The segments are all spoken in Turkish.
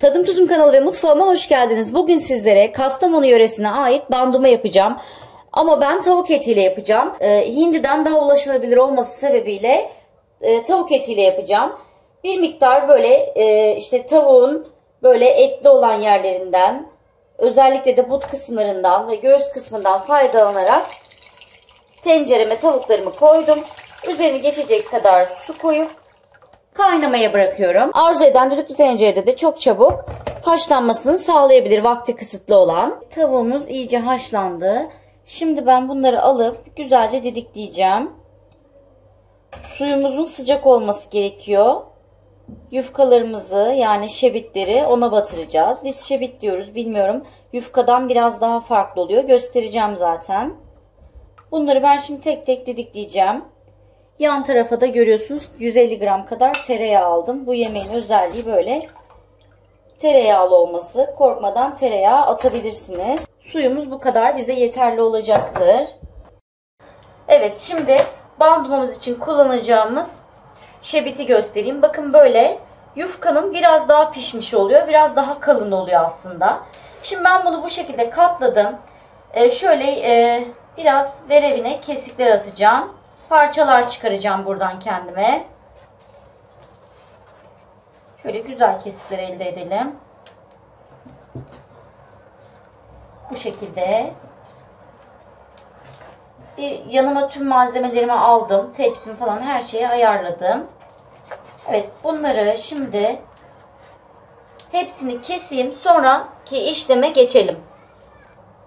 Tadım Tuzum kanalı ve mutfağıma hoş geldiniz. Bugün sizlere Kastamonu yöresine ait banduma yapacağım. Ama ben tavuk etiyle yapacağım. Ee, hindiden daha ulaşılabilir olması sebebiyle e, tavuk etiyle yapacağım. Bir miktar böyle e, işte tavuğun böyle etli olan yerlerinden özellikle de but kısımlarından ve göğüs kısmından faydalanarak tencereme tavuklarımı koydum. Üzerine geçecek kadar su koyup kaynamaya bırakıyorum. Arzu eden düdüklü tencerede de çok çabuk haşlanmasını sağlayabilir vakti kısıtlı olan. Tavuğumuz iyice haşlandı. Şimdi ben bunları alıp güzelce didikleyeceğim. Suyumuzun sıcak olması gerekiyor. Yufkalarımızı yani şebitleri ona batıracağız. Biz şebit diyoruz bilmiyorum. Yufkadan biraz daha farklı oluyor. Göstereceğim zaten. Bunları ben şimdi tek tek didikleyeceğim. Yan tarafa da görüyorsunuz 150 gram kadar tereyağı aldım. Bu yemeğin özelliği böyle tereyağlı olması. Korkmadan tereyağı atabilirsiniz. Suyumuz bu kadar bize yeterli olacaktır. Evet şimdi bandumamız için kullanacağımız şebiti göstereyim. Bakın böyle yufkanın biraz daha pişmiş oluyor. Biraz daha kalın oluyor aslında. Şimdi ben bunu bu şekilde katladım. Ee, şöyle e, biraz verevine kesikler atacağım. Parçalar çıkaracağım buradan kendime. Şöyle güzel kesikler elde edelim. Bu şekilde. Bir yanıma tüm malzemelerimi aldım. Tepsim falan her şeyi ayarladım. Evet bunları şimdi hepsini keseyim. Sonraki işleme geçelim.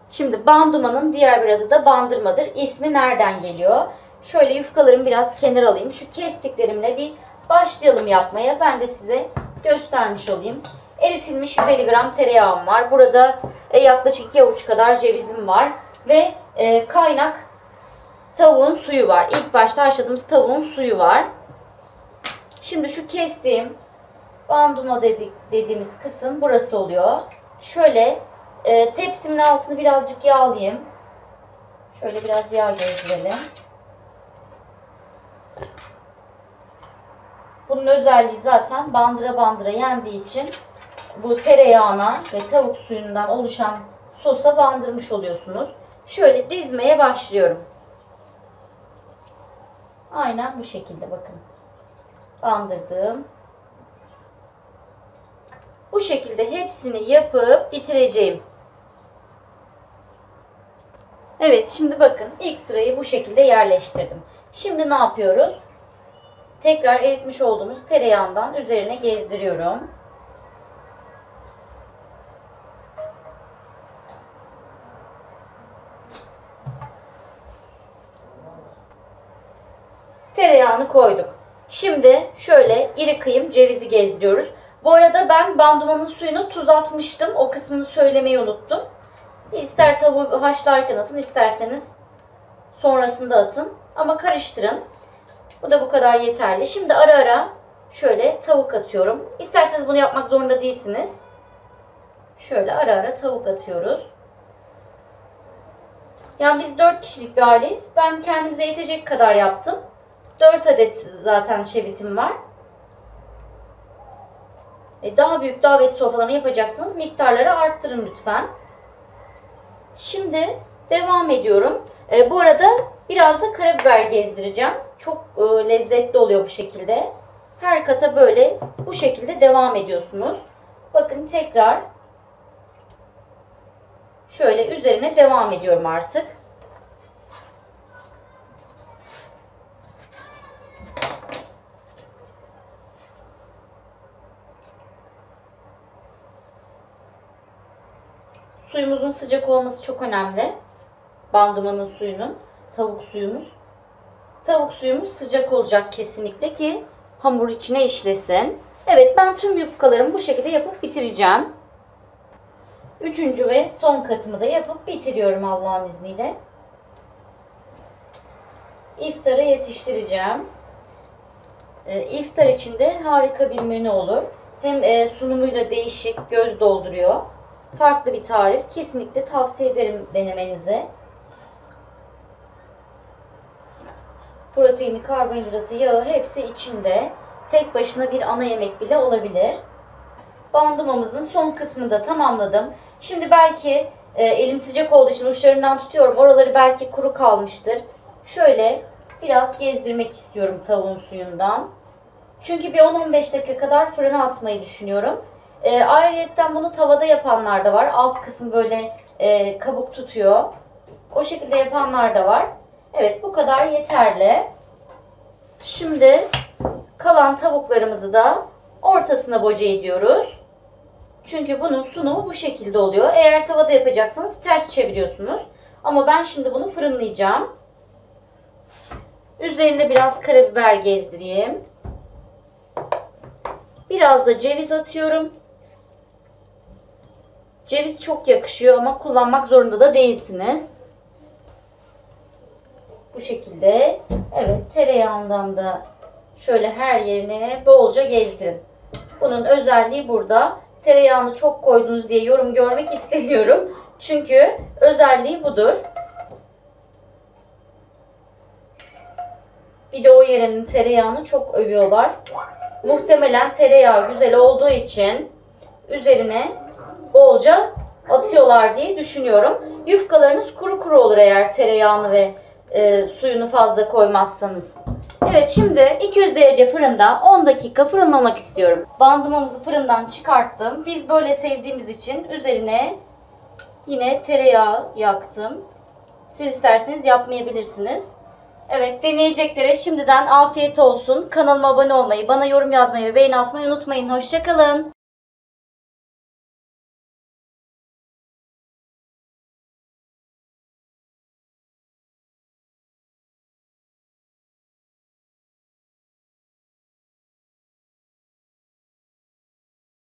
Şimdi bandumanın diğer bir adı da bandırmadır. İsmi nereden geliyor? Şöyle yufkalarımı biraz kenar alayım. Şu kestiklerimle bir başlayalım yapmaya. Ben de size göstermiş olayım. Eritilmiş 150 gram tereyağım var. Burada e, yaklaşık 2 avuç kadar cevizim var. Ve e, kaynak tavuğun suyu var. İlk başta haşladığımız tavuğun suyu var. Şimdi şu kestiğim banduma dedik, dediğimiz kısım burası oluyor. Şöyle e, tepsimin altını birazcık yağlayayım. Şöyle biraz yağ gezdirelim. Bunun özelliği zaten bandıra bandıra yendiği için bu tereyağına ve tavuk suyundan oluşan sosa bandırmış oluyorsunuz. Şöyle dizmeye başlıyorum. Aynen bu şekilde bakın. Bandırdım. Bu şekilde hepsini yapıp bitireceğim. Evet şimdi bakın ilk sırayı bu şekilde yerleştirdim. Şimdi ne yapıyoruz? Tekrar eritmiş olduğumuz tereyağından üzerine gezdiriyorum. Tereyağını koyduk. Şimdi şöyle iri kıyım cevizi gezdiriyoruz. Bu arada ben bandumanın suyunu tuz atmıştım. O kısmını söylemeyi unuttum. İster tavuğu haşlarken atın isterseniz sonrasında atın. Ama karıştırın. Bu da bu kadar yeterli. Şimdi ara ara şöyle tavuk atıyorum. İsterseniz bunu yapmak zorunda değilsiniz. Şöyle ara ara tavuk atıyoruz. Yani biz 4 kişilik bir aileyiz. Ben kendimize yetecek kadar yaptım. 4 adet zaten şebitim var. E daha büyük davet sofralarını yapacaksınız. Miktarları arttırın lütfen. Şimdi devam ediyorum. E, bu arada biraz da karabiber gezdireceğim. Çok e, lezzetli oluyor bu şekilde. Her kata böyle bu şekilde devam ediyorsunuz. Bakın tekrar şöyle üzerine devam ediyorum artık. Suyumuzun sıcak olması çok önemli. Bandumanın suyunun, tavuk suyumuz. Tavuk suyumuz sıcak olacak kesinlikle ki hamur içine işlesin. Evet ben tüm yufkalarımı bu şekilde yapıp bitireceğim. Üçüncü ve son katımı da yapıp bitiriyorum Allah'ın izniyle. İftara yetiştireceğim. E, iftar için de harika bir menü olur. Hem e, sunumuyla değişik, göz dolduruyor. Farklı bir tarif. Kesinlikle tavsiye ederim denemenizi. Proteini, karbonhidratı, yağı hepsi içinde. Tek başına bir ana yemek bile olabilir. bandımamızın son kısmını da tamamladım. Şimdi belki e, elim sıcak olduğu için uçlarından tutuyorum. Oraları belki kuru kalmıştır. Şöyle biraz gezdirmek istiyorum tavuğun suyundan. Çünkü bir 10-15 dakika kadar fırına atmayı düşünüyorum. E, ayrıyetten bunu tavada yapanlar da var. Alt kısım böyle e, kabuk tutuyor. O şekilde yapanlar da var. Evet bu kadar yeterli. Şimdi kalan tavuklarımızı da ortasına boca ediyoruz. Çünkü bunun sunumu bu şekilde oluyor. Eğer tavada yapacaksanız ters çeviriyorsunuz. Ama ben şimdi bunu fırınlayacağım. Üzerine biraz karabiber gezdireyim. Biraz da ceviz atıyorum. Ceviz çok yakışıyor ama kullanmak zorunda da değilsiniz. Bu şekilde. Evet tereyağından da şöyle her yerine bolca gezdirin. Bunun özelliği burada. Tereyağını çok koydunuz diye yorum görmek istemiyorum. Çünkü özelliği budur. Bir de o yerenin tereyağını çok övüyorlar. Muhtemelen tereyağı güzel olduğu için üzerine bolca atıyorlar diye düşünüyorum. Yufkalarınız kuru kuru olur eğer tereyağını ve e, suyunu fazla koymazsanız. Evet şimdi 200 derece fırında 10 dakika fırınlamak istiyorum. Bandımamızı fırından çıkarttım. Biz böyle sevdiğimiz için üzerine yine tereyağı yaktım. Siz isterseniz yapmayabilirsiniz. Evet deneyeceklere şimdiden afiyet olsun. Kanalıma abone olmayı, bana yorum yazmayı ve beğeni atmayı unutmayın. Hoşçakalın.